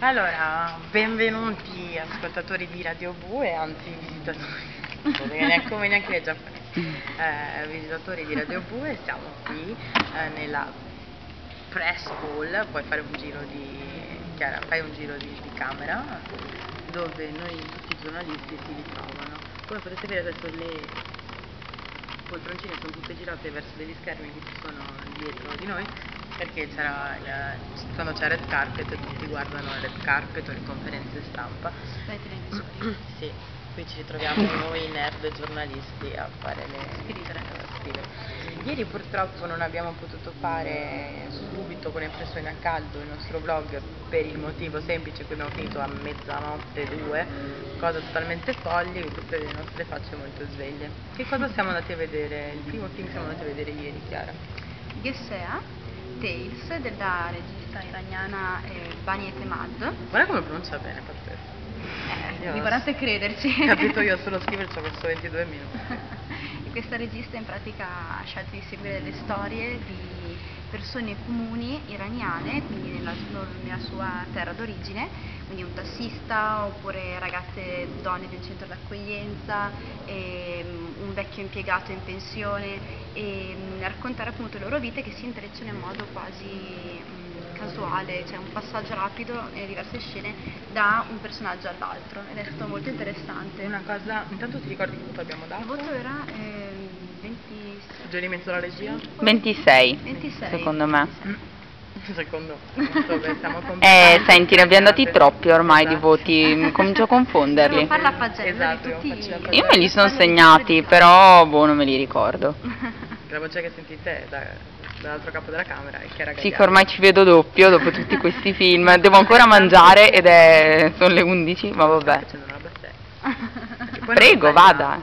Allora, benvenuti ascoltatori di Radio Bu e anzi visitatori, neanche, come neanche le giapponesi, eh, visitatori di Radio Bu e siamo qui eh, nella press hall, puoi fare un giro di, Chiara, fai un giro di, di camera dove noi tutti i giornalisti si ritrovano. Come potete vedere adesso le poltroncine sono tutte girate verso degli schermi che ci sono dietro di noi perché c'era il, quando c'è Red Carpet tutti guardano il Red Carpet o le conferenze stampa. sì, qui ci ritroviamo noi nerd giornalisti a fare le scrivere. Ieri purtroppo non abbiamo potuto fare subito con impressione a caldo il nostro vlog per il motivo semplice che abbiamo finito a mezzanotte due, cosa totalmente folli, tutte le nostre facce molto sveglie. Che cosa siamo andati a vedere? Il primo film che siamo andati a vedere ieri, Chiara? Gesea Tales della regista iraniana eh, Bani Etemad. Guarda come pronuncia bene, pazzesco. Eh, mi guardate a crederci. Capito io solo scrivere ci ho messo 22 minuti. questa regista in pratica ha scelto di seguire delle storie di persone comuni iraniane, quindi nella, nella sua terra d'origine, quindi un tassista oppure ragazze donne del centro d'accoglienza, ehm, un vecchio impiegato in pensione e mm, raccontare appunto le loro vite che si intrecciano in modo quasi mm, casuale, cioè un passaggio rapido nelle diverse scene da un personaggio all'altro ed è stato molto interessante. Una cosa, intanto ti ricordi che voto abbiamo dato? Il voto era eh, 26. Suggerimento della regia? 26, 26. secondo me. Secondo me, siamo Eh, senti, ne abbiamo dati troppi ormai esatto. di voti, comincio a confonderli. Devo fare la pagella esatto, tutti. Io me li sono segnati, però boh, non me li ricordo. La voce che senti te da, dall'altro capo della camera è Chiara Sì, che ormai ci vedo doppio dopo tutti questi film. Devo ancora mangiare ed è... sono le 11, ma vabbè. Prego, vada.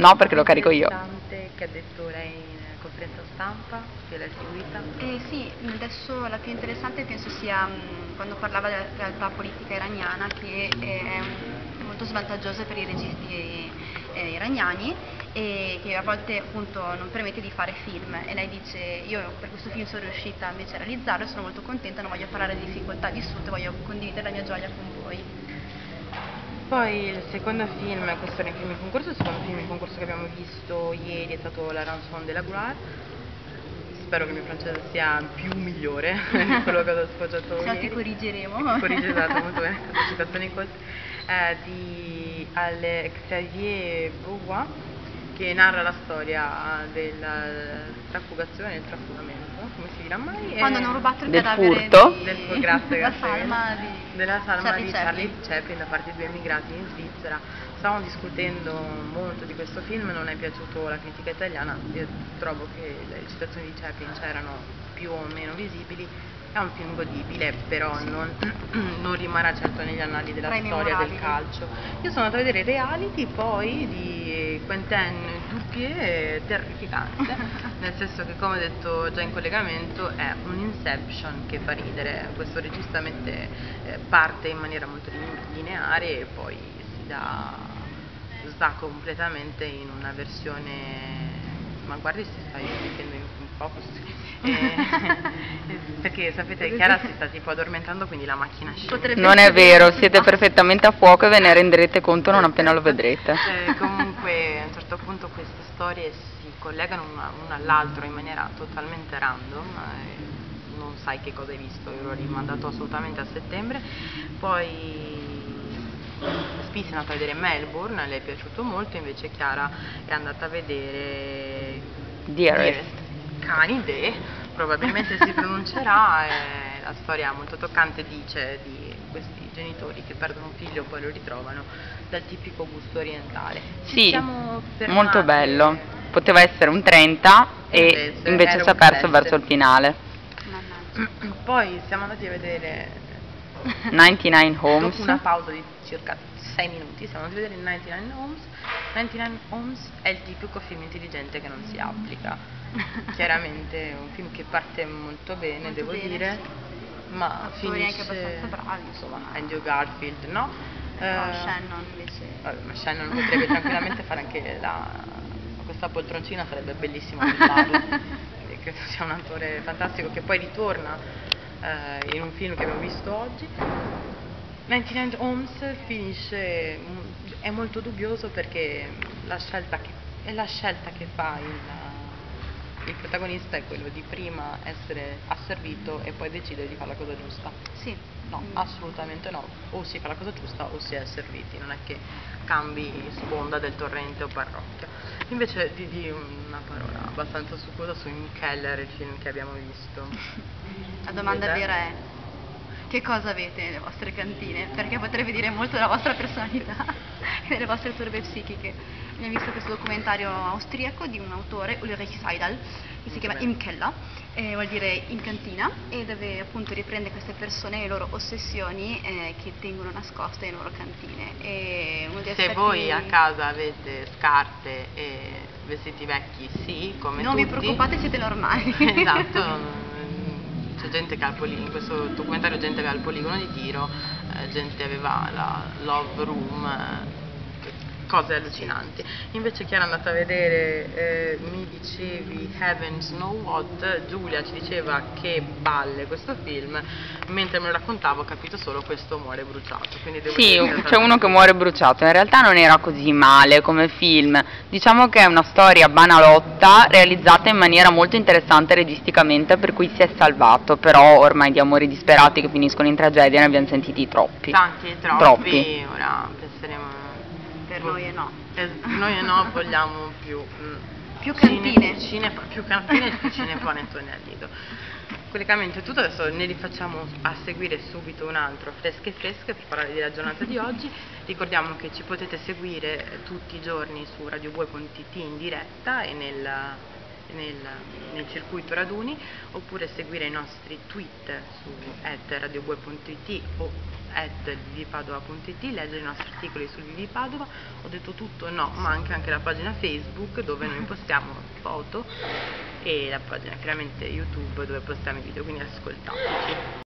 No, perché lo carico io. Che ha detto lei in conferenza stampa, che l'ha seguita? Eh, sì, adesso la più interessante penso sia mh, quando parlava della realtà politica iraniana che è molto svantaggiosa per i registi eh, iraniani e che a volte appunto non permette di fare film e lei dice io per questo film sono riuscita invece a realizzarlo, sono molto contenta, non voglio parlare di difficoltà vissute, voglio condividere la mia gioia con voi. Poi il secondo film, questo era il primo concorso, il secondo film in concorso che abbiamo visto ieri è stato La rançon de la gloire. Spero che il mio francese sia più migliore di quello che ho sfoggiato Se ieri. ti corrigeremo. Corrige esatto, molto bene, citazioni così. Eh, di Alexavier Beauvoir che narra la storia della trafugazione e del trafugamento, come si dirà mai? Quando hanno rubato il del cadavere furto? di, del, grazie, della grazie. salma di della salma Charlie di Chaplin. Charlie Chaplin da parte di due immigrati in Svizzera. Stavamo discutendo molto di questo film, non è piaciuto la critica italiana, io trovo che le citazioni di Chaplin c'erano più o meno visibili, è un film godibile, però non, non rimarrà certo negli annali della Tra i storia del memorabili. calcio. Io sono andata a vedere reality poi di Quentin Dupier terrificante, nel senso che come ho detto già in collegamento è un Inception che fa ridere, questo regista mette, eh, parte in maniera molto lineare e poi si dà, sta completamente in una versione ma guardi se stai mettendo in focus Eh, perché sapete Chiara si sta tipo addormentando quindi la macchina scende. Non è vero, siete perfettamente a fuoco e ve ne renderete conto non appena lo vedrete. Eh, comunque a un certo punto queste storie si collegano una, una all'altro in maniera totalmente random, eh, non sai che cosa hai visto, io l'ho rimandato assolutamente a settembre, poi Spi si è andata a vedere Melbourne, le è piaciuto molto, invece Chiara è andata a vedere Dearest. Canide, probabilmente si pronuncerà, è la storia molto toccante dice di questi genitori che perdono un figlio e poi lo ritrovano dal tipico gusto orientale. Ci Sì, molto bello. Poteva essere un 30 e Invece si è perso 7. verso il finale. Mannaggia. Poi siamo andati a vedere 99 Homes. Dopo una pausa di circa 6 minuti siamo andati a vedere 99 Homes. 99 Homes è il tipico film intelligente che non si applica. Chiaramente è un film che parte molto bene, Molto devo bene, dire, ma Attori anche finisce abbastanza bravi, insomma. Andrew Garfield, no? No, Eh, Shannon invece. vabbè, ma Shannon potrebbe tranquillamente fare anche la questa poltroncina sarebbe bellissimo farlo. credo sia un attore fantastico che poi ritorna eh, in un film che abbiamo visto oggi. 99 Homes finisce, è molto dubbioso perché la scelta che, è la scelta che fa il, il protagonista è quello di prima essere asservito e poi decidere di fare la cosa giusta. Sì. No, Mm. assolutamente no. O si fa la cosa giusta o si è asserviti, non è che cambi sponda del torrente o parrocchia. Invece di, di una parola abbastanza succosa su In Keller, il film che abbiamo visto. La domanda vera è che cosa avete nelle vostre cantine? Perché potrebbe dire molto della vostra personalità e delle vostre turbe psichiche. Abbiamo visto questo documentario austriaco di un autore, Ulrich Seidel, che si chiama Molto Im Keller, eh, vuol dire in cantina, e dove appunto riprende queste persone e le loro ossessioni eh, che tengono nascoste nelle loro cantine. E Se voi a casa avete scarpe e vestiti vecchi, sì, come Non vi tutti. preoccupate, siete normali. esatto, c'è gente che ha il poligono, in questo documentario gente aveva il poligono di tiro, eh, gente aveva la love room, eh, cose allucinanti. Invece Chiara è andata a vedere, eh, mi dicevi Heaven Snow What, Giulia ci diceva che balle questo film, mentre me lo raccontavo ho capito solo questo muore bruciato. Sì, c'è uno che muore bruciato, in realtà non era così male come film, diciamo che è una storia banalotta, realizzata in maniera molto interessante registicamente, per cui si è salvato, però ormai di amori disperati che finiscono in tragedia ne abbiamo sentiti troppi. Tanti, troppi, Troppi. ora penseremo... Per noi e no. Eh, noi no, vogliamo più... mm, Più cantine. cine- più cantine e più cinepanettone al nido. Collegamento è tutto, adesso ne rifacciamo a seguire subito un altro, fresche fresche, per parlare della giornata di oggi. Ricordiamo che ci potete seguire tutti i giorni su radiobue.it in diretta e nel, nel, nel circuito raduni, oppure seguire i nostri tweet su radiobue.it o at vivipadova.it, leggere i nostri articoli sul Vivi Padova. Ho detto tutto? No, ma anche, anche la pagina Facebook dove noi postiamo foto e la pagina chiaramente YouTube dove postiamo i video, quindi ascoltateci.